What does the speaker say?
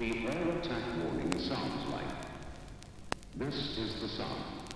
The air attack warning sounds like. This is the sound.